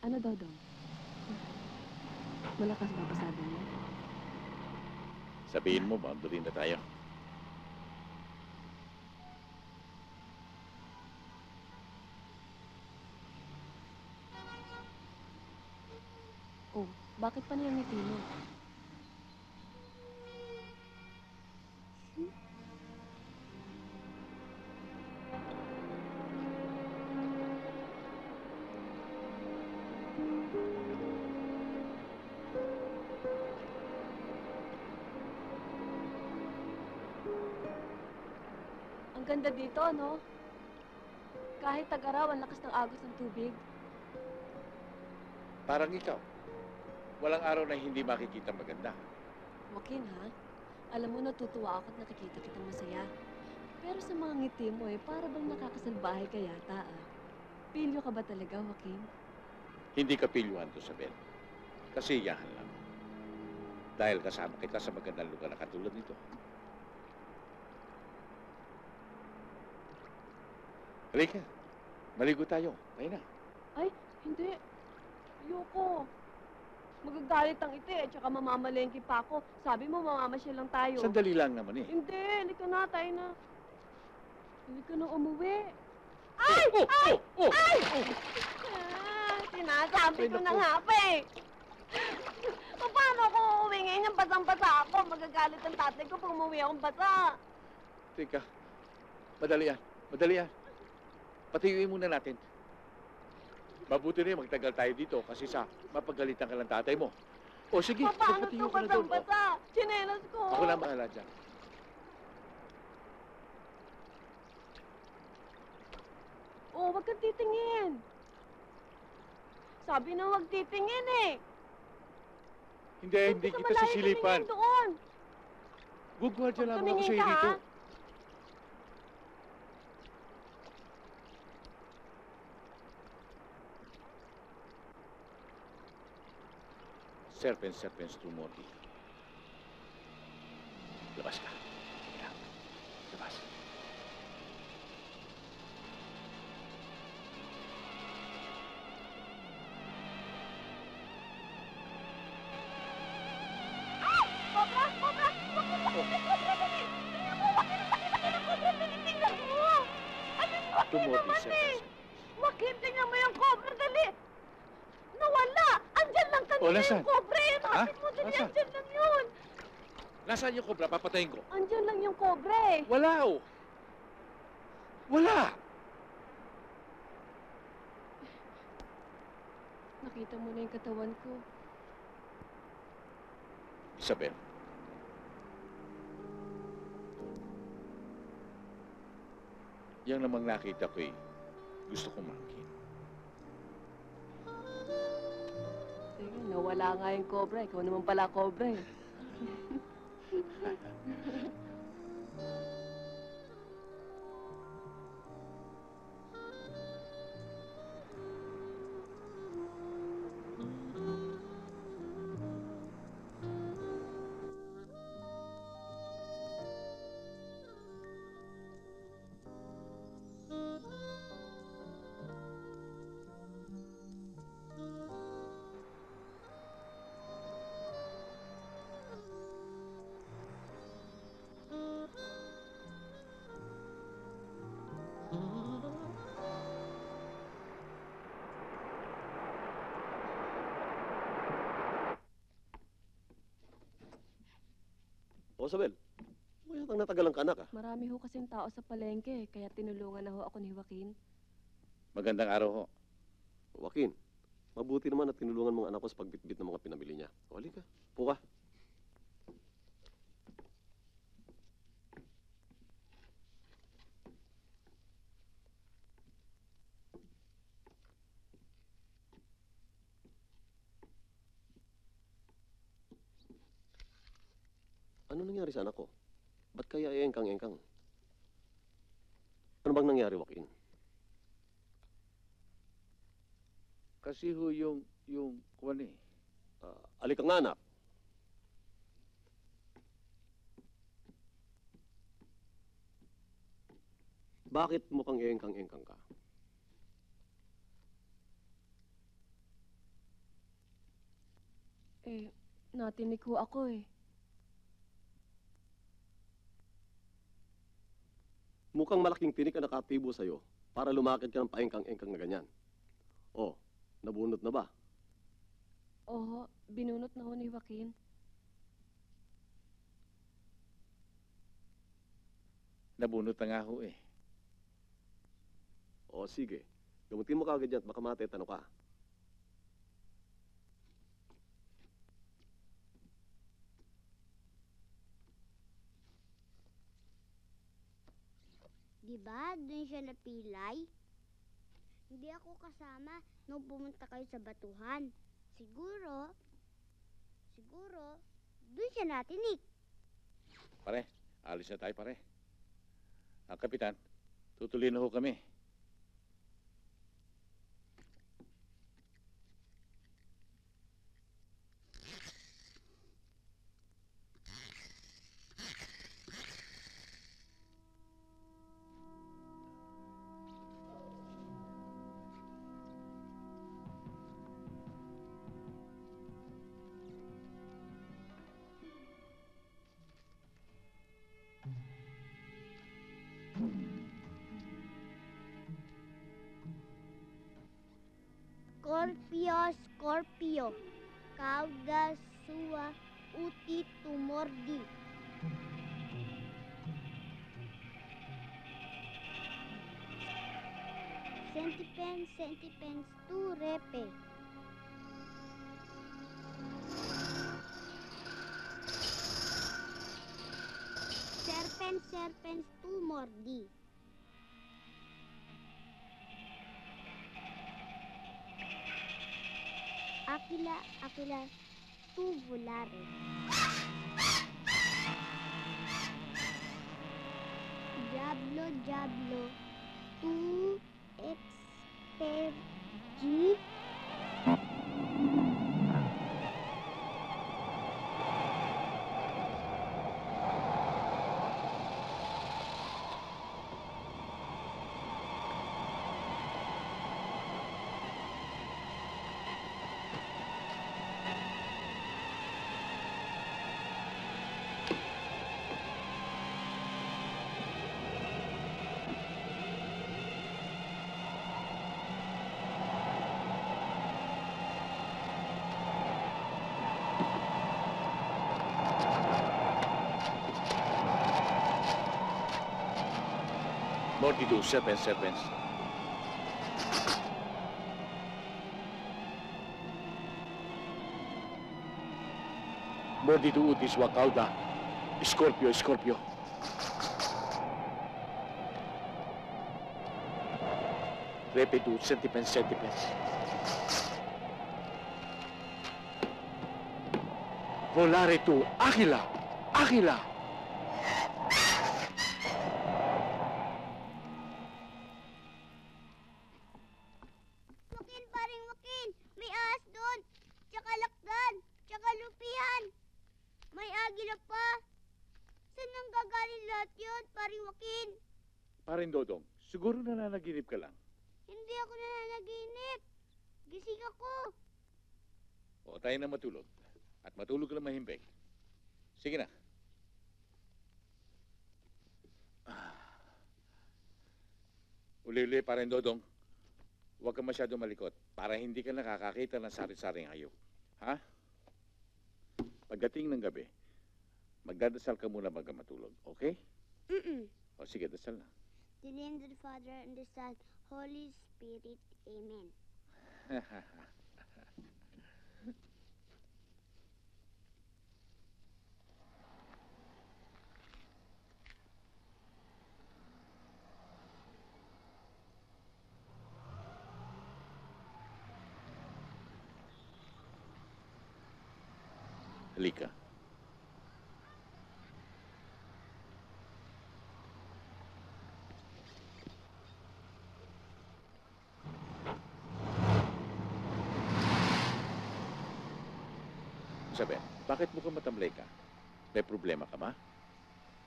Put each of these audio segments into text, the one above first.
Ano, Dodong? Malakas ba pasado mo? Sabihin mo, boundary na tayo. Oh, bakit pa niyang ngiti mo? Ang ganda dito, no? Kahit tag-araw, ang lakas ng agos ng tubig. Parang ikaw. Walang araw na hindi makikita maganda. Joaquin, ha? Alam mo, natutuwa ako at nakikita kitang masaya. Pero sa mga ngiti mo eh, para bang nakakasalbahay ka yata, ah. Pilyo ka ba talaga, Joaquin? Hindi ka pilyuhan to, Sabel. Kasiyahan lang. Dahil kasama kita sa magandang lugar na katulad nito. Halika. Maligo tayo. Tayo na. Hindi. Ayoko. Magagalit ang ite, eh, tsaka mamamalengke pa ako. Sabi mo, mamamasyal lang tayo. Sandali lang naman eh. Hindi, halika na, tayo na. Halika na umuwi. Ay! Oh! Oh! Oh! Ah, sinasabi Ay, ko na nga pa eh. Paano ako uuwi ngayon yung basang-basa ako? Magagalit ang tatay ko pag umuwi akong basa. Teka. Madali yan. Madali yan. Patiyuin muna natin. Mabuti rin magtagal tayo dito kasi sa mapagalitan ka ng tatay mo. O sige, Paano magpatiyo to ka na doon. O, basang-basa? Chinelas ko. Ako na mahala dyan. Oh, wag kang titingin. Sabi na wag titingin eh. Hindi, hindi kita malayo sisilipan. tumingin doon. Gugwadya Pag lang ako tumingin sa'yo ka, dito. ha? Serpents, serpents, two morti. Labas ka. Sige na. Labas. Cobra! Cobra! Wag mo pakita! Cobra! Dali! Tingnan mo! Wag mo pakita ng cobra! Tinitingnan mo! Ano yung Two Joaquin morti, naman eh? serpents. Joaquin, tingnan mo yung cobra! Dali! Nawala! Andyan lang kanina nasaan? yung cobra Nakapit mo dali! Nasaan? Andyan lang yun! Nasaan yung kobra? Papatayin ko. Andyan lang yung cobra eh! Wala oh. Wala! Nakita mo na yung katawan ko. Isabel. Yan namang nakita ko eh. Gusto kong mangkin. Nawala nga yung cobra. Ikaw naman pala cobra eh. O, Sabel, mo yatang natagalan ka anak ah. Marami ho kasing tao sa palengke, kaya tinulungan na ho ako ni Joaquin. Magandang araw ho. Joaquin, mabuti naman at tinulungan mong anak ko sa pagbitbit ng mga pinamili niya. O, halika. Puka. Ano nangyari sa anak ko? Ba't kaya engkang-engkang? Ano bang nangyari, Joaquin? Kasi ho yung, yung, kuwan eh. Uh, alika nga, anak. Bakit mukhang engkang-engkang ka? Eh, natinik ho ako eh. Mukhang malaking tinik ang nakatibo sa'yo para lumakad ka ng paengkang-engkang na ganyan. Oh, nabunot na ba? Oho, binunot na ho ni Joaquin. Nabunot na nga ho eh. O sige, gamutin mo kagad yan at baka matetano ka. Di ba? Doon siya napilay. Hindi ako kasama nung pumunta kayo sa batuhan. Siguro, siguro, doon siya natinik. Pare, alis na tayo pare. Ang kapitan, tutuloy na ho kami. Scorpio, Scorpio. Cauda sua uti tumordi. Centipens, centipens tu repe. Serpens, serpens tu mordi. Aquila, aquila, tu volare. Diablo, diablo, tu amor di Dussia, pensa e pensa. Morditu di sua cauda, Scorpio, Scorpio. Repidu, sentipens, sentipens. Volare tu, Achila, Achila! Lahat yun, paring wakin? Parin Dodong, siguro nananaginip ka lang. Hindi ako nananaginip! Gising ako! O tayo na matulog. At matulog ka na mahimbing. Sige na. Ah. Uli-uli pa rin, Dodong. Huwag ka masyado malikot para hindi ka nakakakita ng sari-saring hayop. Ha? Pagdating ng gabi, magdadasal ka muna baga matulog. Okay? Mm-mm. O sige, dasal na. In the name of the Father, and the Son, Holy Spirit. Amen. Halika. Sabi, bakit mukhang matamlay ka? May problema ka ba?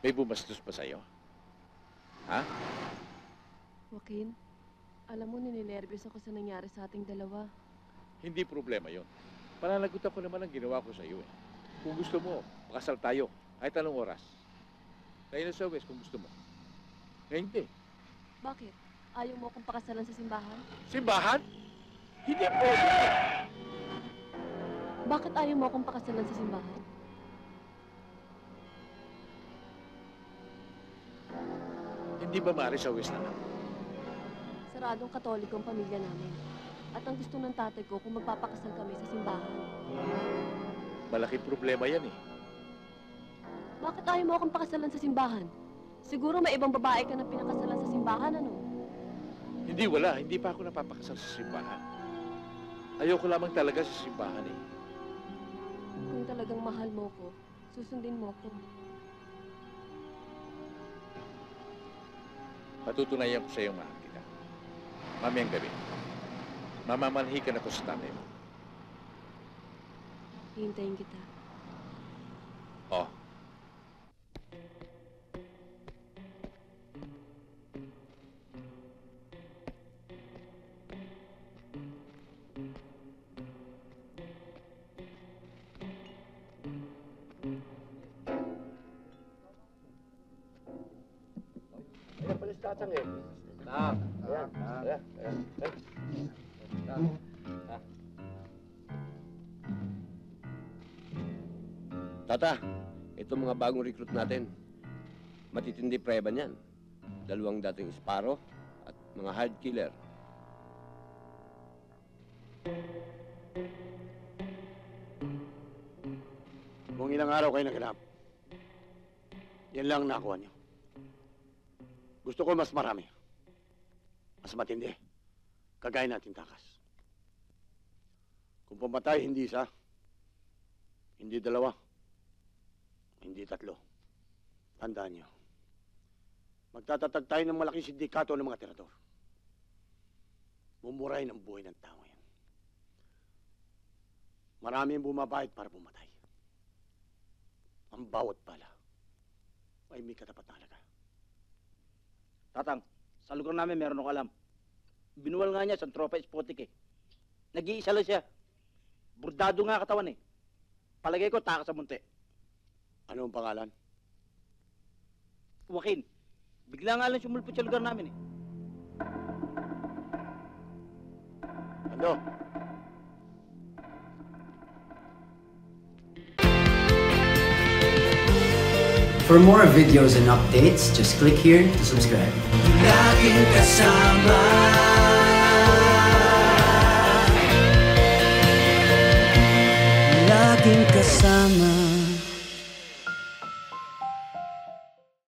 May bumastos pa sa'yo? Ha? Joaquin, alam mo, nininervyos ako sa nangyari sa ating dalawa. Hindi problema yon. Pananagutan ko naman ang ginawa ko sa iyo eh. Kung gusto mo, pakasal tayo. Kahit anong oras. Tayo na sa West kung gusto mo. Ngayon hindi. Bakit? Ayaw mo akong pakasalan sa simbahan? Simbahan? Hindi pwede. Bakit ayaw mo akong pakasalan sa simbahan? Hindi ba maaari sa West na Saradong katoliko ang pamilya namin. At ang gusto ng tatay ko kung magpapakasal kami sa simbahan. Malaking problema yan eh. Bakit ayaw mo akong pakasalan sa simbahan? Siguro may ibang babae ka na pinakasalan sa simbahan, ano? Hindi wala. Hindi pa ako napapakasal sa simbahan. Ayoko lamang talaga sa simbahan eh. Talagang mahal mo ko, susundin mo ko. Patutunayan ko sa iyo mahal kita. Mamayang gabi. Mamamanhikan ako sa tatay mo. Hihintayin kita. Tang. Ayan. Ayan. Ayan. Tang. Tata, ito mga bagong recruit natin. Matitindi preba niyan. Dalawang dating Sparrow at mga hard killer. Kung ilang araw kayo naganap, yan lang ang nakuha niyo. Gusto ko mas marami. Mas matindi. Kagaya natin takas. Kung pumatay, hindi isa. Hindi dalawa. Hindi tatlo. Tandaan niyo. Magtatatag tayo ng malaking sindikato ng mga tirador. Mumuray ng buhay ng tao yan. Marami ang bumabait para pumatay. Ang bawat pala ay may katapat na halaga. Tatang, sa lugar namin meron ako alam. Binuwal nga niya sa tropa spotik eh. Nag-iisa lang siya. Burdado nga katawan eh. Palagay ko taka sa munti. Ano ang pangalan? Joaquin, bigla nga lang sumulpot sa lugar namin eh. Ano? For more videos and updates, just click here to subscribe. Laging kasama. Laging kasama